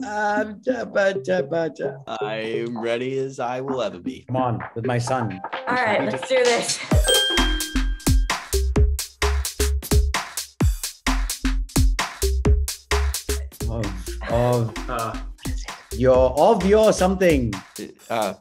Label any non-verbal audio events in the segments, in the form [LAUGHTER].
Um, ja, ba, ja, ba, ja. I'm ready as I will ever be. Come on, with my son. All right, let's do this. Of, of Uh, your, of your something. Uh,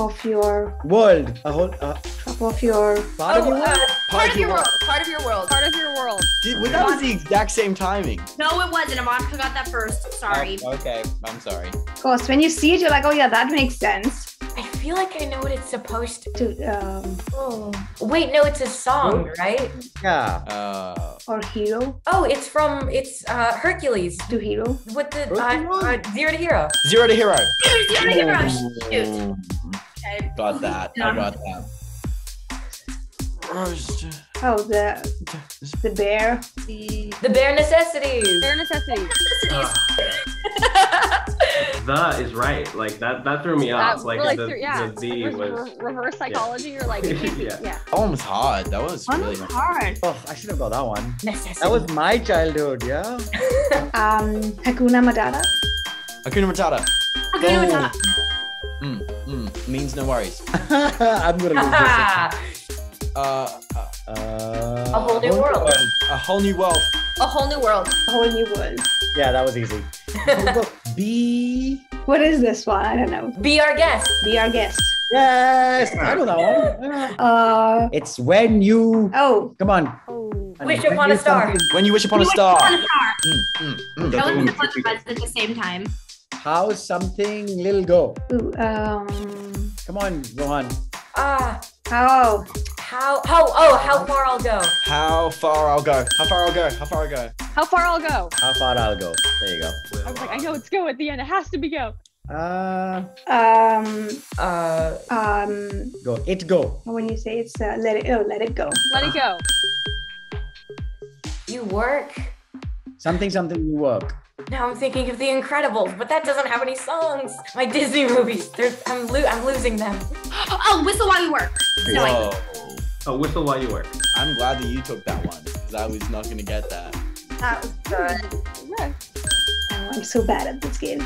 Of your World. A whole, uh, of your part of Oh, your uh, world? part of your world. Part of your world. Part of your world. did, well, that was the exact same timing. No, it wasn't. Avantika got that first. Sorry. Oh, okay, I'm sorry. Of course, when you see it, you're like, oh yeah, that makes sense. I feel like I know what it's supposed to. To um, Oh. Wait, no, it's a song, right? Yeah. Uh, or hero Oh, it's from it's uh Hercules to hero. with the What's uh, uh, zero to hero. zero to hero. Zero to hero. Shoot. Okay. Got that. I got that. Oh, the the bear. The The bare necessities. Bare necessities. necessities. [LAUGHS] the is right. Like that. That threw me That off. Like really the, threw- yeah. the the Re- was. re- reverse psychology. You're like, it can't be- Yeah. [LAUGHS] yeah. That one was hard. That was One really was hard. hard. Oh, I should have got that one. Necessities. That was my childhood, yeah. [LAUGHS] Um, Hakuna Matata. Hakuna Matata. Okay, Boom. What's up? Mm, mm, means no worries. [LAUGHS] I'm gonna lose Ah, [LAUGHS] Uh, uh. Uh, A whole new world. a whole new world. A whole new world. A whole new world. Yeah, that was easy. [LAUGHS] B. What is this one? I don't know. Be our guest. Be our guest. Yes, I don't know that. Uh It's when you. oh. Come on. Oh. Wish upon a star. When you wish upon a Wish star. upon a star. Mm, mm, mm. That was a bunch of us at the same time. How something little go. Ooh, um. Come on, Rohan. Ah, Oh. how how oh how far I'll go. How far I'll go. How far I'll go. How far I'll go. How far I'll go? How far I'll go. There you go. I was like, I know it's go at the end. It has to be go. Uh, Um. Uh, Um. go. It go. When you say it's uh, let it oh let it go. Let it go. you work. Something, something you work. Now I'm thinking of The Incredibles, but that doesn't have any songs. My Disney movies, I'm lo- I'm losing them. [GASPS] Oh, whistle while you work. So I, Whoa. Oh, whistle while you work. I'm glad that you took that one because I was not gonna get that. That was good. Yeah. Oh, I'm so bad at this game.